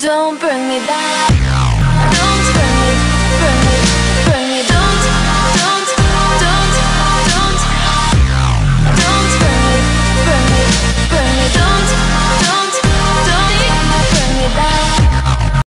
Don't bring me back.